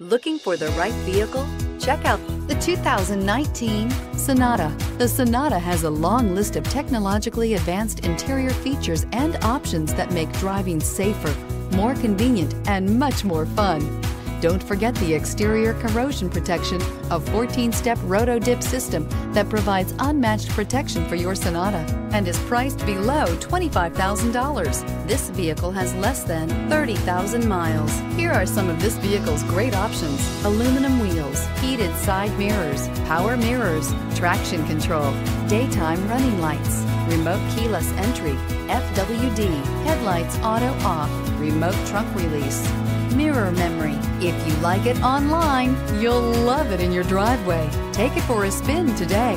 Looking for the right vehicle? Check out the 2019 Sonata. The Sonata has a long list of technologically advanced interior features and options that make driving safer, more convenient, and much more fun. Don't forget the exterior corrosion protection, a 14-step roto-dip system that provides unmatched protection for your Sonata and is priced below $25,000. This vehicle has less than 30,000 miles. Here are some of this vehicle's great options. Aluminum wheels, heated side mirrors, power mirrors, traction control, daytime running lights, remote keyless entry, FWD, headlights auto off, remote trunk release, mirror memory. If you like it online, you'll love it in your driveway. Take it for a spin today.